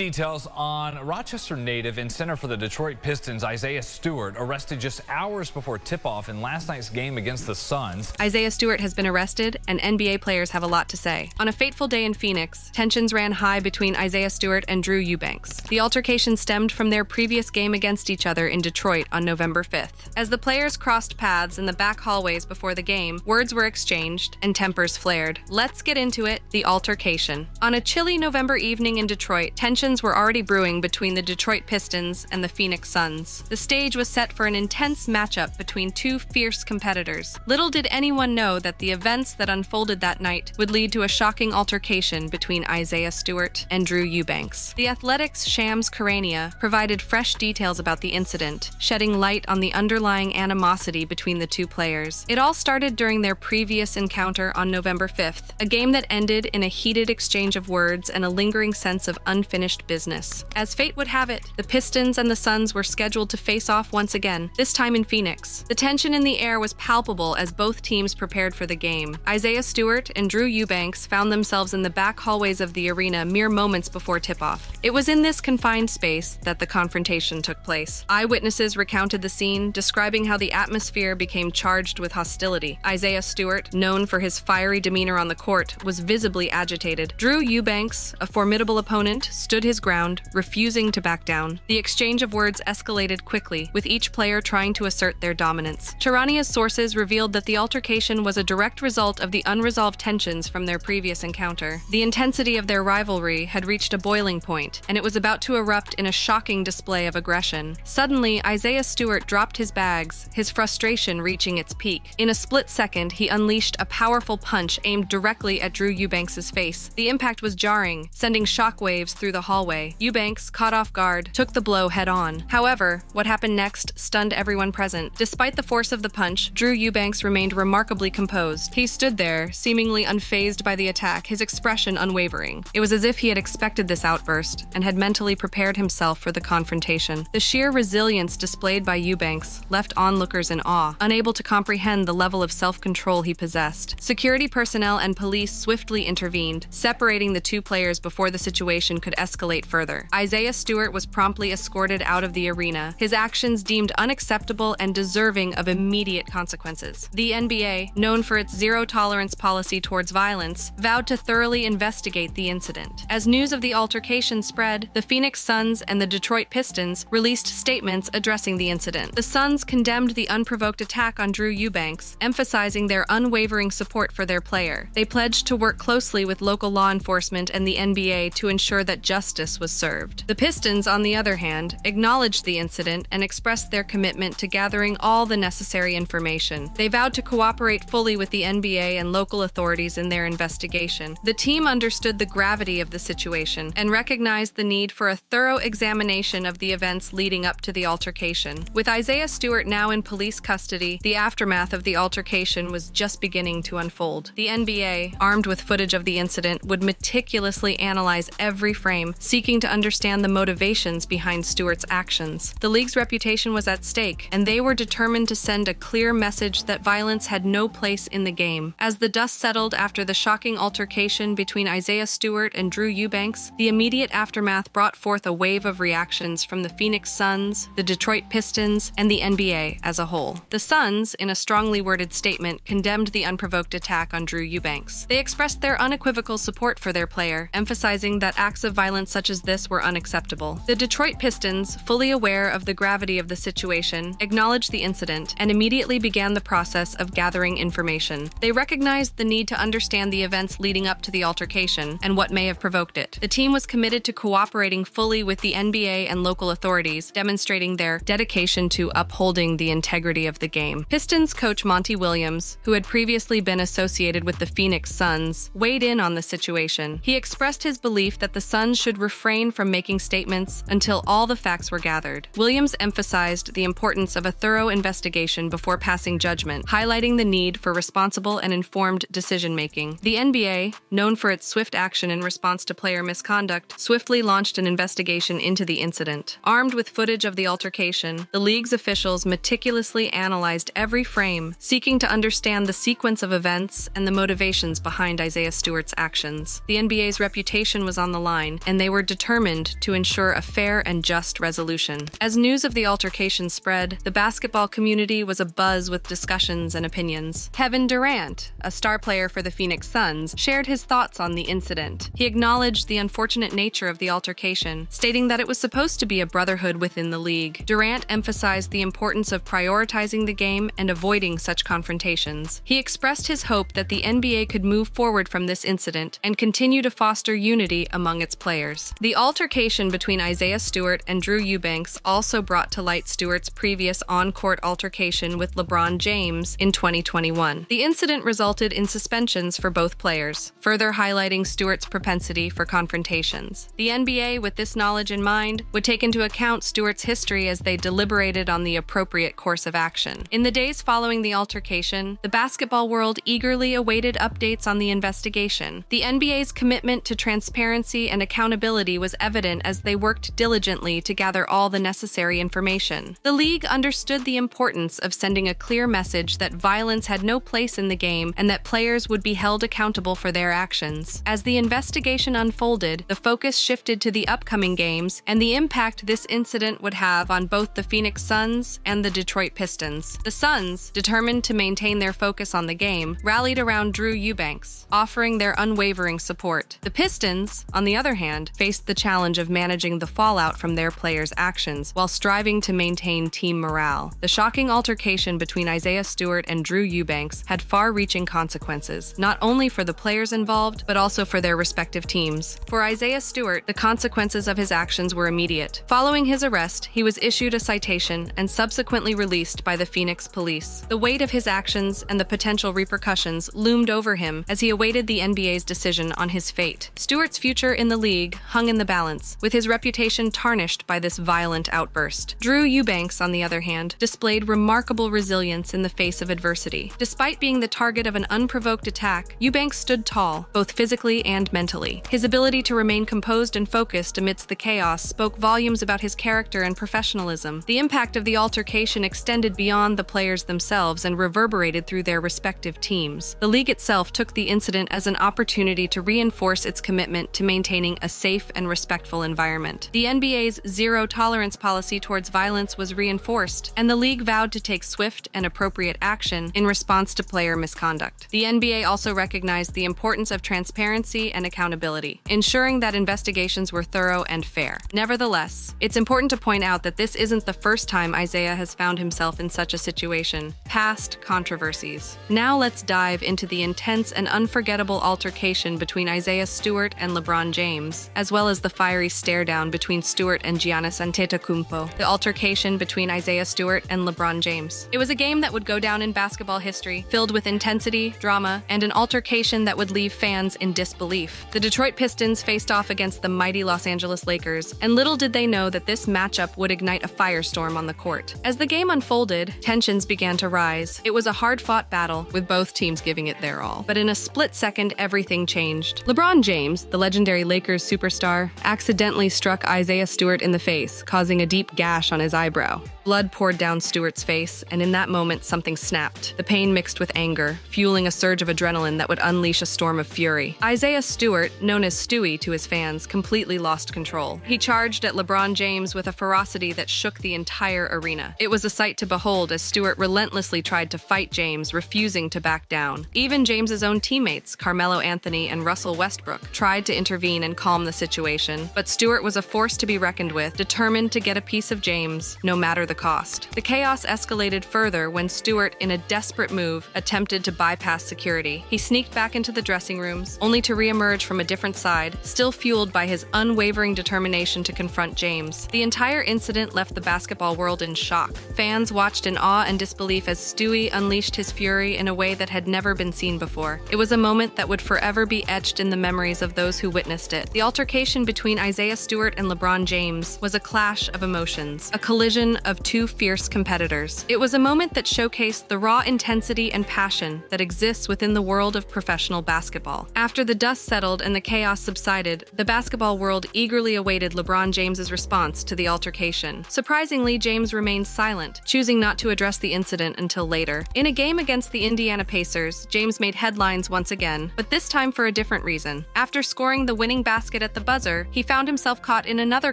Details on Rochester native and center for the Detroit Pistons, Isaiah Stewart, arrested just hours before tip-off in last night's game against the Suns. Isaiah Stewart has been arrested, and NBA players have a lot to say. On a fateful day in Phoenix, tensions ran high between Isaiah Stewart and Drew Eubanks. The altercation stemmed from their previous game against each other in Detroit on November 5th. As the players crossed paths in the back hallways before the game, words were exchanged and tempers flared. Let's get into it the altercation. On a chilly November evening in Detroit, tensions tensions were already brewing between the Detroit Pistons and the Phoenix Suns. The stage was set for an intense matchup between two fierce competitors. Little did anyone know that the events that unfolded that night would lead to a shocking altercation between Isaiah Stewart and Drew Eubanks. The Athletics Shams Charania provided fresh details about the incident, shedding light on the underlying animosity between the two players. It all started during their previous encounter on November 5th, a game that ended in a heated exchange of words and a lingering sense of unfinished unfinished business. As fate would have it, the Pistons and the Suns were scheduled to face off once again, this time in Phoenix. The tension in the air was palpable as both teams prepared for the game. Isaiah Stewart and Drew Eubanks found themselves in the back hallways of the arena mere moments before tip-off. It was in this confined space that the confrontation took place. Eyewitnesses recounted the scene, describing how the atmosphere became charged with hostility. Isaiah Stewart, known for his fiery demeanor on the court, was visibly agitated. Drew Eubanks, a formidable opponent, stood stood his ground, refusing to back down. The exchange of words escalated quickly, with each player trying to assert their dominance. Charania's sources revealed that the altercation was a direct result of the unresolved tensions from their previous encounter. The intensity of their rivalry had reached a boiling point, and it was about to erupt in a shocking display of aggression. Suddenly, Isaiah Stewart dropped his bags, his frustration reaching its peak. In a split second, he unleashed a powerful punch aimed directly at Drew Eubanks' face. The impact was jarring, sending shockwaves through the hallway. Eubanks, caught off guard, took the blow head on. However, what happened next stunned everyone present. Despite the force of the punch, Drew Eubanks remained remarkably composed. He stood there, seemingly unfazed by the attack, his expression unwavering. It was as if he had expected this outburst and had mentally prepared himself for the confrontation. The sheer resilience displayed by Eubanks left onlookers in awe, unable to comprehend the level of self control he possessed. Security personnel and police swiftly intervened, separating the two players before the situation could escalate escalate further. Isaiah Stewart was promptly escorted out of the arena, his actions deemed unacceptable and deserving of immediate consequences. The NBA, known for its zero tolerance policy towards violence, vowed to thoroughly investigate the incident. As news of the altercation spread, the Phoenix Suns and the Detroit Pistons released statements addressing the incident. The Suns condemned the unprovoked attack on Drew Eubanks, emphasizing their unwavering support for their player. They pledged to work closely with local law enforcement and the NBA to ensure that justice justice was served. The Pistons, on the other hand, acknowledged the incident and expressed their commitment to gathering all the necessary information. They vowed to cooperate fully with the NBA and local authorities in their investigation. The team understood the gravity of the situation and recognized the need for a thorough examination of the events leading up to the altercation. With Isaiah Stewart now in police custody, the aftermath of the altercation was just beginning to unfold. The NBA, armed with footage of the incident, would meticulously analyze every frame seeking to understand the motivations behind Stewart's actions. The league's reputation was at stake, and they were determined to send a clear message that violence had no place in the game. As the dust settled after the shocking altercation between Isaiah Stewart and Drew Eubanks, the immediate aftermath brought forth a wave of reactions from the Phoenix Suns, the Detroit Pistons, and the NBA as a whole. The Suns, in a strongly worded statement, condemned the unprovoked attack on Drew Eubanks. They expressed their unequivocal support for their player, emphasizing that acts of violence such as this were unacceptable. The Detroit Pistons, fully aware of the gravity of the situation, acknowledged the incident and immediately began the process of gathering information. They recognized the need to understand the events leading up to the altercation and what may have provoked it. The team was committed to cooperating fully with the NBA and local authorities, demonstrating their dedication to upholding the integrity of the game. Pistons coach Monty Williams, who had previously been associated with the Phoenix Suns, weighed in on the situation. He expressed his belief that the Suns should refrain from making statements until all the facts were gathered. Williams emphasized the importance of a thorough investigation before passing judgment, highlighting the need for responsible and informed decision making. The NBA, known for its swift action in response to player misconduct, swiftly launched an investigation into the incident. Armed with footage of the altercation, the league's officials meticulously analyzed every frame, seeking to understand the sequence of events and the motivations behind Isaiah Stewart's actions. The NBA's reputation was on the line, and they were determined to ensure a fair and just resolution. As news of the altercation spread, the basketball community was abuzz with discussions and opinions. Kevin Durant, a star player for the Phoenix Suns, shared his thoughts on the incident. He acknowledged the unfortunate nature of the altercation, stating that it was supposed to be a brotherhood within the league. Durant emphasized the importance of prioritizing the game and avoiding such confrontations. He expressed his hope that the NBA could move forward from this incident and continue to foster unity among its players. The altercation between Isaiah Stewart and Drew Eubanks also brought to light Stewart's previous on court altercation with LeBron James in 2021. The incident resulted in suspensions for both players, further highlighting Stewart's propensity for confrontations. The NBA, with this knowledge in mind, would take into account Stewart's history as they deliberated on the appropriate course of action. In the days following the altercation, the basketball world eagerly awaited updates on the investigation. The NBA's commitment to transparency and accountability was evident as they worked diligently to gather all the necessary information. The league understood the importance of sending a clear message that violence had no place in the game and that players would be held accountable for their actions. As the investigation unfolded, the focus shifted to the upcoming games and the impact this incident would have on both the Phoenix Suns and the Detroit Pistons. The Suns, determined to maintain their focus on the game, rallied around Drew Eubanks, offering their unwavering support. The Pistons, on the other hand, faced the challenge of managing the fallout from their players' actions while striving to maintain team morale. The shocking altercation between Isaiah Stewart and Drew Eubanks had far reaching consequences, not only for the players involved, but also for their respective teams. For Isaiah Stewart, the consequences of his actions were immediate. Following his arrest, he was issued a citation and subsequently released by the Phoenix police. The weight of his actions and the potential repercussions loomed over him as he awaited the NBA's decision on his fate. Stewart's future in the league hung in the balance, with his reputation tarnished by this violent outburst. Drew Eubanks, on the other hand, displayed remarkable resilience in the face of adversity. Despite being the target of an unprovoked attack, Eubanks stood tall, both physically and mentally. His ability to remain composed and focused amidst the chaos spoke volumes about his character and professionalism. The impact of the altercation extended beyond the players themselves and reverberated through their respective teams. The league itself took the incident as an opportunity to reinforce its commitment to maintaining a safe and respectful environment. The NBA's zero tolerance policy towards violence was reinforced, and the league vowed to take swift and appropriate action in response to player misconduct. The NBA also recognized the importance of transparency and accountability, ensuring that investigations were thorough and fair. Nevertheless, it's important to point out that this isn't the first time Isaiah has found himself in such a situation. Past controversies. Now let's dive into the intense and unforgettable altercation between Isaiah Stewart and LeBron James, as well as the fiery stare down between Stewart and Giannis Antetokounmpo. The altercation between Isaiah Stewart and LeBron James. It was a game that would go down in basketball history, filled with intensity, drama, and an altercation that would leave fans in disbelief. The Detroit Pistons faced off against the mighty Los Angeles Lakers, and little did they know that this matchup would ignite a firestorm on the court. As the game unfolded, tensions began to rise. It was a hard fought battle, with both teams giving it their all. But in a split second, everything changed. LeBron James, the legendary Lakers superstar, accidentally struck Isaiah Stewart in the face, causing a deep gash on his eyebrow. Blood poured down Stewart's face, and in that moment, something snapped. The pain mixed with anger, fueling a surge of adrenaline that would unleash a storm of fury. Isaiah Stewart, known as Stewie to his fans, completely lost control. He charged at LeBron James with a ferocity that shook the entire arena. It was a sight to behold as Stewart relentlessly tried to fight James, refusing to back down. Even James's own teammates, Carmelo Anthony and Russell Westbrook, tried to intervene and calm the situation, but Stewart was a force to be reckoned with, determined to get a piece of James, no matter the cost. The chaos escalated further when Stewart, in a desperate move, attempted to bypass security. He sneaked back into the dressing rooms, only to reemerge from a different side, still fueled by his unwavering determination to confront James. The entire incident left the basketball world in shock. Fans watched in awe and disbelief as Stewie unleashed his fury in a way that had never been seen before. It was a moment that would forever be etched in the memories of those who witnessed it. The altercation between Isaiah Stewart and LeBron James was a clash of emotions, a collision of two fierce competitors. It was a moment that showcased the raw intensity and passion that exists within the world of professional basketball. After the dust settled and the chaos subsided, the basketball world eagerly awaited LeBron James's response to the altercation. Surprisingly, James remained silent, choosing not to address the incident until later. In a game against the Indiana Pacers, James made headlines once again, but this time for a different reason. After scoring the winning basket at the buzzer, he found himself caught in another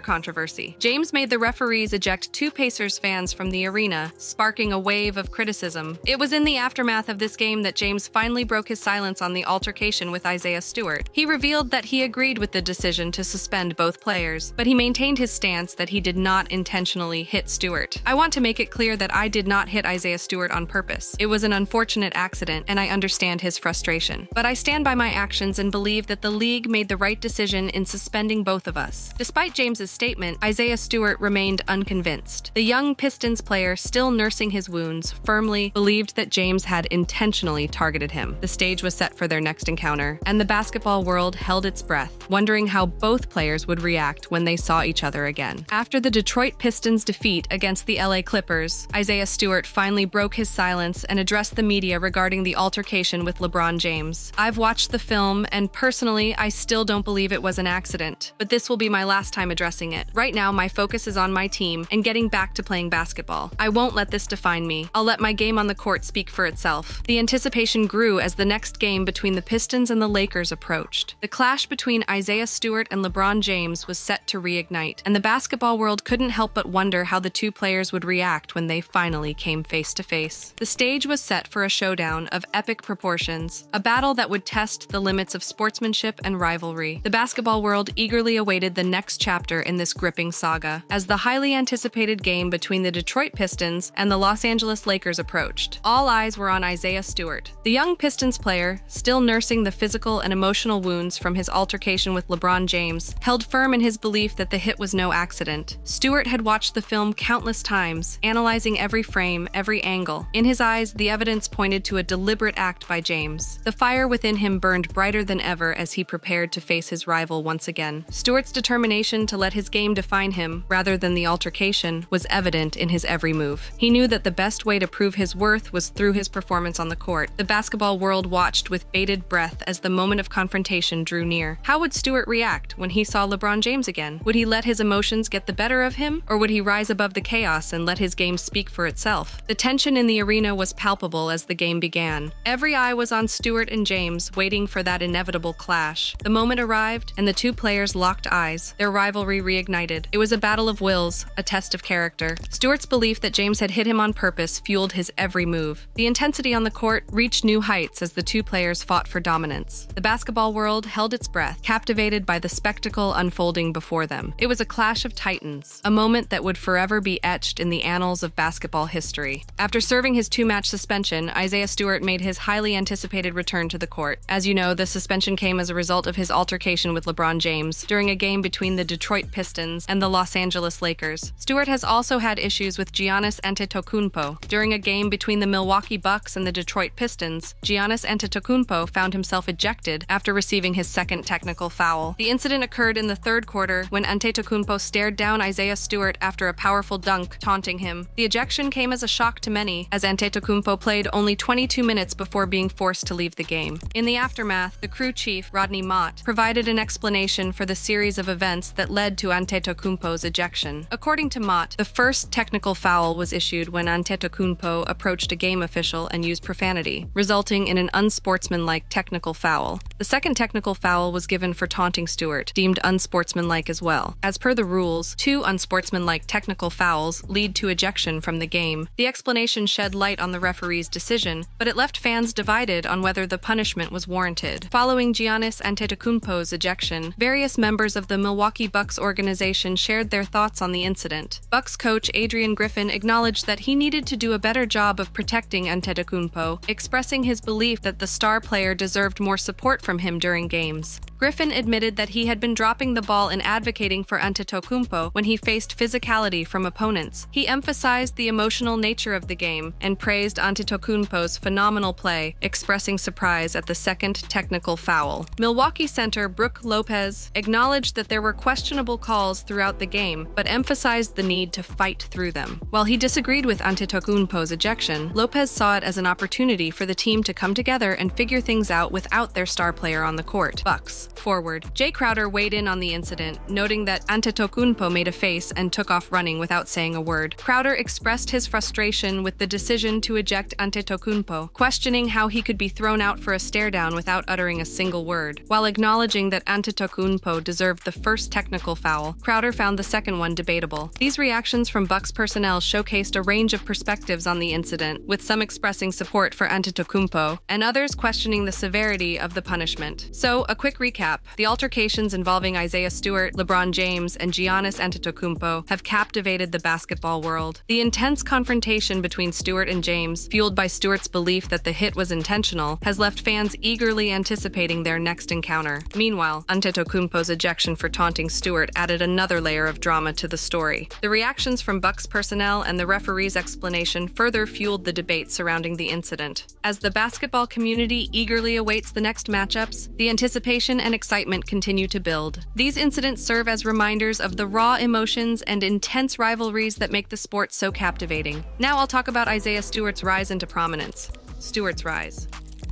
controversy. James made the referees eject two Pacers fans from the arena, sparking a wave of criticism. It was in the aftermath of this game that James finally broke his silence on the altercation with Isaiah Stewart. He revealed that he agreed with the decision to suspend both players, but he maintained his stance that he did not intentionally hit Stewart. I want to make it clear that I did not hit Isaiah Stewart on purpose. It was an unfortunate accident, and I understand his frustration. But I stand by my actions and believe that the league made the right decision in suspending both of us. Despite James's statement, Isaiah Stewart remained unconvinced. The young Pistons player, still nursing his wounds, firmly believed that James had intentionally targeted him. The stage was set for their next encounter, and the basketball world held its breath, wondering how both players would react when they saw each other again. After the Detroit Pistons' defeat against the LA Clippers, Isaiah Stewart finally broke his silence and addressed the media regarding the altercation with LeBron James. I've watched the film, and personally, I still don't believe it was an accident, but this will be my last time addressing it. Right now, my focus is on my team and getting back to playing basketball. I won't let this define me. I'll let my game on the court speak for itself. The anticipation grew as the next game between the Pistons and the Lakers approached. The clash between Isaiah Stewart and LeBron James was set to reignite, and the basketball world couldn't help but wonder how the two players would react when they finally came face to face. The stage was set for a showdown of epic proportions, a battle that would test the limits of sportsmanship and rivalry. The basketball world eagerly awaited the next chapter in this gripping saga as the highly anticipated game between the Detroit Pistons and the Los Angeles Lakers approached. All eyes were on Isaiah Stewart. The young Pistons player, still nursing the physical and emotional wounds from his altercation with LeBron James, held firm in his belief that the hit was no accident. Stewart had watched the film countless times, analyzing every frame, every angle. In his eyes, the evidence pointed to a deliberate act by James. The fire within him burned brighter than ever as he prepared to face his rival once again. Stewart's determination to let his game define him, rather than the altercation, was evident in his every move. He knew that the best way to prove his worth was through his performance on the court. The basketball world watched with bated breath as the moment of confrontation drew near. How would Stewart react when he saw LeBron James again? Would he let his emotions get the better of him, or would he rise above the chaos and let his game speak for itself? The tension in the arena was palpable as the game began. Every eye was on Stewart and James, waiting for that inevitable clash. The moment arrived, and the two players locked eyes, their rivalry reignited. It was a battle of wills, a test of character. Stewart's belief that James had hit him on purpose fueled his every move. The intensity on the court reached new heights as the two players fought for dominance. The basketball world held its breath, captivated by the spectacle unfolding before them. It was a clash of titans, a moment that would forever be etched in the annals of basketball history. After serving his two match suspension, Isaiah Stewart made his highly anticipated return to the court. As you know, the suspension came as a result of his altercation with LeBron James during a game between the Detroit Pistons and the Los Angeles Lakers. Stewart has also had issues with Giannis Antetokounmpo. During a game between the Milwaukee Bucks and the Detroit Pistons, Giannis Antetokounmpo found himself ejected after receiving his second technical foul. The incident occurred in the third quarter when Antetokounmpo stared down Isaiah Stewart after a powerful dunk, taunting him. The ejection came as a shock to many, as Antetokounmpo played only 22 minutes before being forced to leave the game. In the aftermath, the crew chief, Rodney Mott, provided an explanation for the series of events that led to Antetokounmpo's ejection. According to Mott, the first technical foul was issued when Antetokounmpo approached a game official and used profanity, resulting in an unsportsmanlike technical foul. The second technical foul was given for taunting Stewart, deemed unsportsmanlike as well. As per the rules, two unsportsmanlike technical fouls lead to ejection from the game. The explanation shed light on the referee's decision, but it left fans divided on whether the punishment was warranted. Following Giannis Antetokounmpo's ejection, various members of the Milwaukee Bucks organization shared their thoughts on the incident. Bucks coach Adrian Griffin acknowledged that he needed to do a better job of protecting Antetokounmpo, expressing his belief that the star player deserved more support from him during games. Griffin admitted that he had been dropping the ball and advocating for Antetokounmpo when he faced physicality from opponents. He emphasized the emotional nature of the game and praised Antetokounmpo's phenomenal play, expressing surprise at the second technical foul. Milwaukee center Brook Lopez acknowledged that there were questionable calls throughout the game, but emphasized the need to fight through them. While he disagreed with Antetokounmpo's ejection, Lopez saw it as an opportunity for the team to come together and figure things out without their star player on the court. Bucks. Forward. Jae Crowder weighed in on the incident, noting that Antetokounmpo made a face and took off running without saying a word. Crowder expressed his frustration with the decision to eject Antetokounmpo, questioning how he could be thrown out for a stare down without uttering a single word. While acknowledging that Antetokounmpo deserved the first technical foul, Crowder found the second one debatable. These reactions from Bucks personnel showcased a range of perspectives on the incident, with some expressing support for Antetokounmpo and others questioning the severity of the punishment. So, a quick recap: the altercations involving Isaiah Stewart, LeBron James, and Giannis Antetokounmpo have captivated the basketball world. The intense confrontation between Stewart and James, fueled by Stewart's belief that the hit was intentional, has left fans eagerly anticipating their next encounter. Meanwhile, Antetokounmpo's ejection for taunting Stewart added another layer of drama to the story. The reactions from Bucks personnel and the referee's explanation further fueled the debate surrounding the incident. As the basketball community eagerly awaits the next matchups, the anticipation and excitement continue to build. These incidents serve as reminders of the raw emotions and intense rivalries that make the sport so captivating. Now I'll talk about Isaiah Stewart's rise into prominence. Stewart's rise.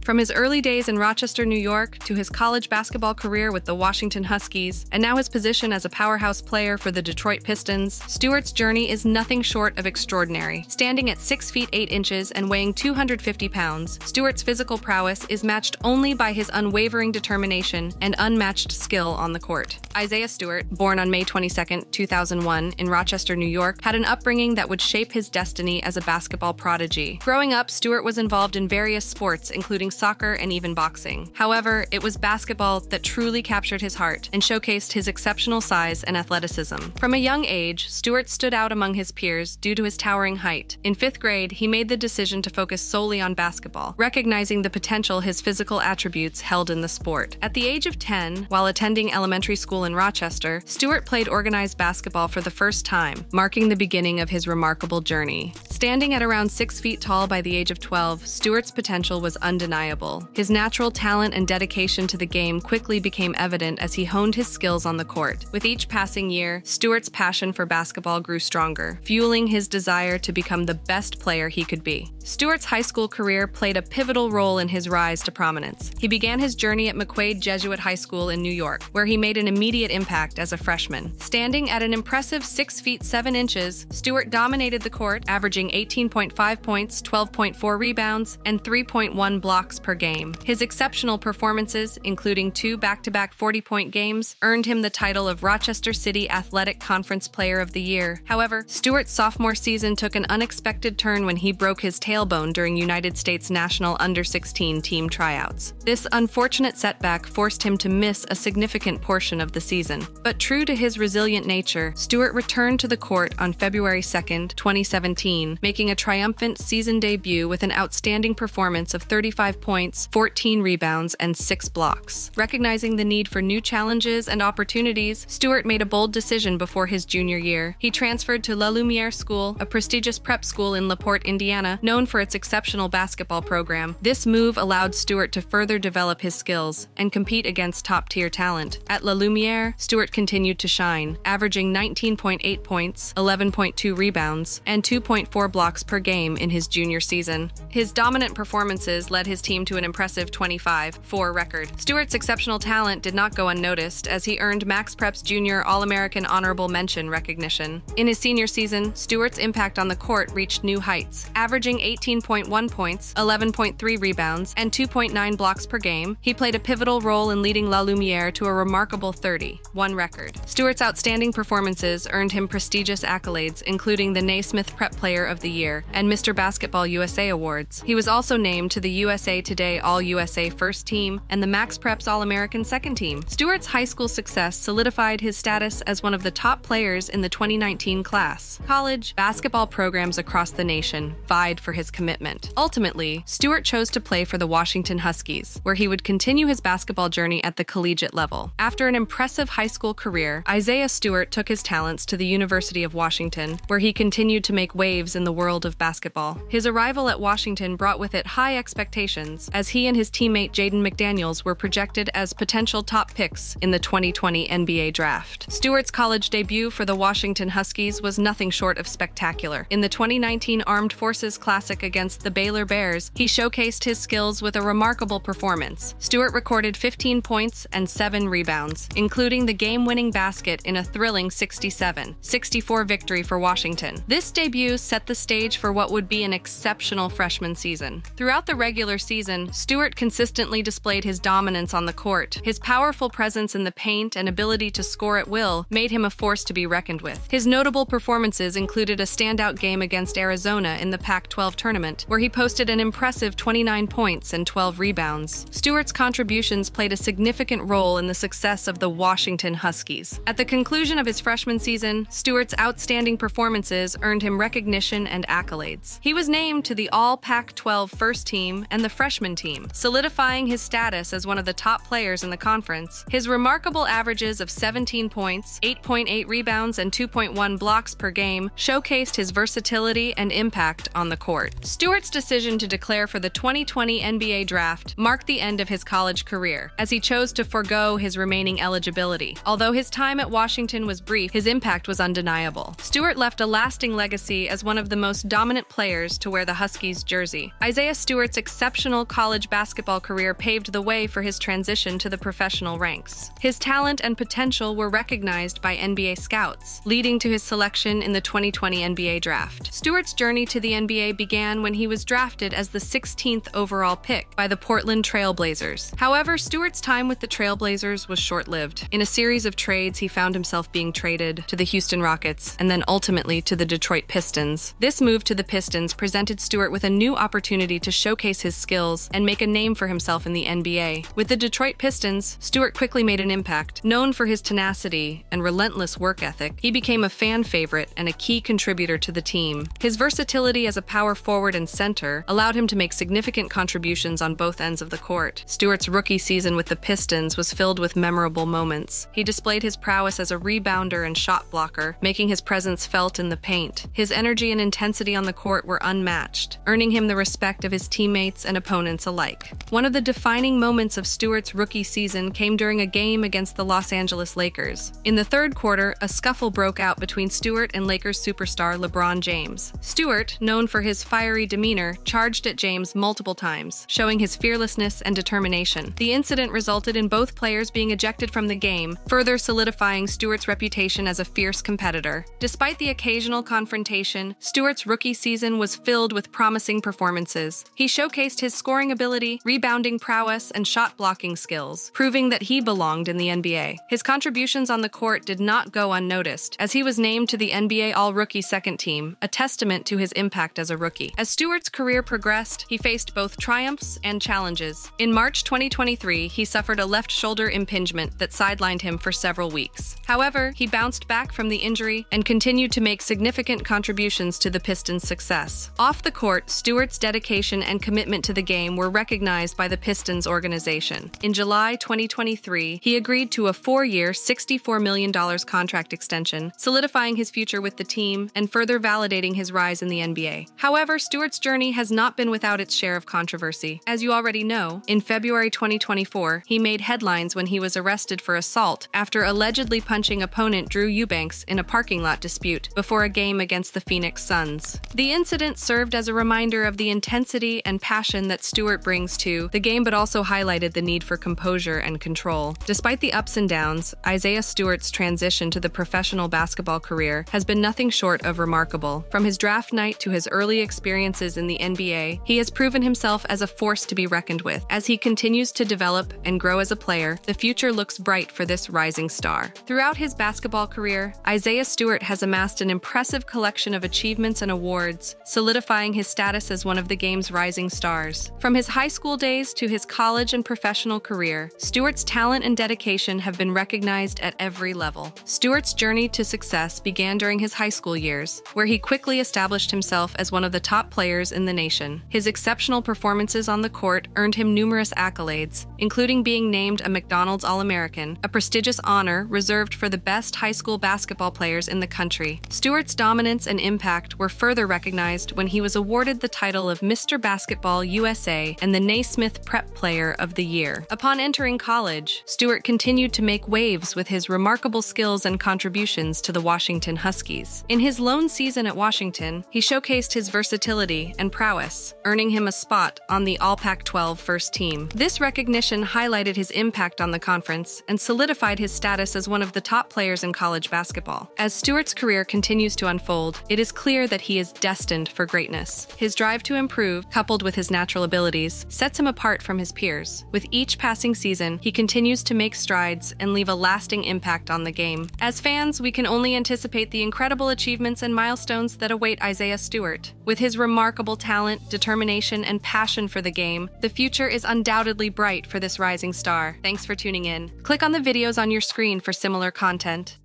From his early days in Rochester, New York, to his college basketball career with the Washington Huskies, and now his position as a powerhouse player for the Detroit Pistons, Stewart's journey is nothing short of extraordinary. Standing at 6 feet 8 inches and weighing 250 pounds, Stewart's physical prowess is matched only by his unwavering determination and unmatched skill on the court. Isaiah Stewart, born on May 22, 2001, in Rochester, New York, had an upbringing that would shape his destiny as a basketball prodigy. Growing up, Stewart was involved in various sports, including soccer, and even boxing. However, it was basketball that truly captured his heart and showcased his exceptional size and athleticism. From a young age, Stewart stood out among his peers due to his towering height. In fifth grade, he made the decision to focus solely on basketball, recognizing the potential his physical attributes held in the sport. At the age of 10, while attending elementary school in Rochester, Stewart played organized basketball for the first time, marking the beginning of his remarkable journey. Standing at around six feet tall by the age of 12, Stewart's potential was undeniable undeniable. His natural talent and dedication to the game quickly became evident as he honed his skills on the court. With each passing year, Stewart's passion for basketball grew stronger, fueling his desire to become the best player he could be. Stewart's high school career played a pivotal role in his rise to prominence. He began his journey at McQuaid Jesuit High School in New York, where he made an immediate impact as a freshman. Standing at an impressive 6 feet 7 inches, Stewart dominated the court, averaging 18.5 points, 12.4 rebounds, and 3.1 blocks per game. His exceptional performances, including two back to back 40 point games, earned him the title of Rochester City Athletic Conference Player of the Year. However, Stewart's sophomore season took an unexpected turn when he broke his tailbone during United States national under 16 team tryouts. This unfortunate setback forced him to miss a significant portion of the season. But true to his resilient nature, Stewart returned to the court on February 2, 2017, making a triumphant season debut with an outstanding performance of 35 points points, 14 rebounds, and 6 blocks. Recognizing the need for new challenges and opportunities, Stewart made a bold decision before his junior year. He transferred to La Lumiere School, a prestigious prep school in LaPorte, Indiana, known for its exceptional basketball program. This move allowed Stewart to further develop his skills and compete against top tier talent. At La Lumiere, Stewart continued to shine, averaging 19.8 points, 11.2 rebounds, and 2.4 blocks per game in his junior season. His dominant performances led his team to an impressive 25 4 record. Stewart's exceptional talent did not go unnoticed as he earned Max Preps Junior All American Honorable Mention recognition. In his senior season, Stewart's impact on the court reached new heights. Averaging 18.1 points, 11.3 rebounds, and 2.9 blocks per game, he played a pivotal role in leading La Lumiere to a remarkable 30 1 record. Stewart's outstanding performances earned him prestigious accolades, including the Naismith Prep Player of the Year and Mr. Basketball USA awards. He was also named to the USA Today All USA First Team and the Max Preps All American Second Team. Stewart's high school success solidified his status as one of the top players in the 2019 class. College basketball programs across the nation vied for his commitment. Ultimately, Stewart chose to play for the Washington Huskies, where he would continue his basketball journey at the collegiate level. After an impressive high school career, Isaiah Stewart took his talents to the University of Washington, where he continued to make waves in the world of basketball. His arrival at Washington brought with it high expectations, as he and his teammate Jaden McDaniels were projected as potential top picks in the 2020 NBA draft. Stewart's college debut for the Washington Huskies was nothing short of spectacular. In the 2019 Armed Forces Classic against the Baylor Bears, he showcased his skills with a remarkable performance. Stewart recorded 15 points and 7 rebounds, including the game-winning basket in a thrilling 67-64 victory for Washington. This debut set the stage for what would be an exceptional freshman season. Throughout the regular season, Stewart consistently displayed his dominance on the court. His powerful presence in the paint and ability to score at will made him a force to be reckoned with. His notable performances included a standout game against Arizona in the Pac 12 tournament, where he posted an impressive 29 points and 12 rebounds. Stewart's contributions played a significant role in the success of the Washington Huskies. At the conclusion of his freshman season, Stewart's outstanding performances earned him recognition and accolades. He was named to the All Pac 12 first team and the freshman team, solidifying his status as one of the top players in the conference. His remarkable averages of 17 points, 8.8 rebounds, and 2.1 blocks per game showcased his versatility and impact on the court. Stewart's decision to declare for the 2020 NBA draft marked the end of his college career, as he chose to forego his remaining eligibility. Although his time at Washington was brief, his impact was undeniable. Stewart left a lasting legacy as one of the most dominant players to wear the Huskies jersey. Isaiah Stewart's exceptional college basketball career paved the way for his transition to the professional ranks. His talent and potential were recognized by NBA scouts, leading to his selection in the 2020 NBA draft. Stewart's journey to the NBA began when he was drafted as the 16th overall pick by the Portland Trailblazers. However, Stewart's time with the Trailblazers was short lived. In a series of trades, he found himself being traded to the Houston Rockets and then ultimately to the Detroit Pistons. This move to the Pistons presented Stewart with a new opportunity to showcase his skills and make a name for himself in the NBA. With the Detroit Pistons, Stewart quickly made an impact. Known for his tenacity and relentless work ethic, he became a fan favorite and a key contributor to the team. His versatility as a power forward and center allowed him to make significant contributions on both ends of the court. Stewart's rookie season with the Pistons was filled with memorable moments. He displayed his prowess as a rebounder and shot blocker, making his presence felt in the paint. His energy and intensity on the court were unmatched, earning him the respect of his teammates and opponents alike. One of the defining moments of Stewart's rookie season came during a game against the Los Angeles Lakers. In the third quarter, a scuffle broke out between Stewart and Lakers superstar LeBron James. Stewart, known for his fiery demeanor, charged at James multiple times, showing his fearlessness and determination. The incident resulted in both players being ejected from the game, further solidifying Stewart's reputation as a fierce competitor. Despite the occasional confrontation, Stewart's rookie season was filled with promising performances. He showcased his scoring ability, rebounding prowess, and shot blocking skills, proving that he belonged in the NBA. His contributions on the court did not go unnoticed, as he was named to the NBA All Rookie Second Team, a testament to his impact as a rookie. As Stewart's career progressed, he faced both triumphs and challenges. In March 2023, he suffered a left shoulder impingement that sidelined him for several weeks. However, he bounced back from the injury and continued to make significant contributions to the Pistons' success. Off the court, Stewart's dedication and commitment to the game were recognized by the Pistons organization. In July 2023, he agreed to a four year, $64 million contract extension, solidifying his future with the team and further validating his rise in the NBA. However, Stewart's journey has not been without its share of controversy. As you already know, in February 2024, he made headlines when he was arrested for assault after allegedly punching opponent Drew Eubanks in a parking lot dispute before a game against the Phoenix Suns. The incident served as a reminder of the intensity and passion that Stewart brings to the game, but also highlighted the need for composure and control. Despite the ups and downs, Isaiah Stewart's transition to the professional basketball career has been nothing short of remarkable. From his draft night to his early experiences in the NBA, he has proven himself as a force to be reckoned with. As he continues to develop and grow as a player, the future looks bright for this rising star. Throughout his basketball career, Isaiah Stewart has amassed an impressive collection of achievements and awards, solidifying his status as one of the game's rising stars. From his high school days to his college and professional career, Stewart's talent and dedication have been recognized at every level. Stewart's journey to success began during his high school years, where he quickly established himself as one of the top players in the nation. His exceptional performances on the court earned him numerous accolades, including being named a McDonald's All American, a prestigious honor reserved for the best high school basketball players in the country. Stewart's dominance and impact were further recognized when he was awarded the title of Mr. Basketball USA and the Naismith Prep Player of the Year. Upon entering college, Stewart continued to make waves with his remarkable skills and contributions to the Washington Huskies. In his lone season at Washington, he showcased his versatility and prowess, earning him a spot on the All Pac 12 first team. This recognition highlighted his impact on the conference and solidified his status as one of the top players in college basketball. As Stewart's career continues to unfold, it is clear that he is destined for greatness. His drive to improve, coupled with his natural abilities, sets him apart from his peers. With each passing season, he continues to make strides and leave a lasting impact on the game. As fans, we can only anticipate the incredible achievements and milestones that await Isaiah Stewart. With his remarkable talent, determination, and passion for the game, the future is undoubtedly bright for this rising star. Thanks for tuning in. Click on the videos on your screen for similar content.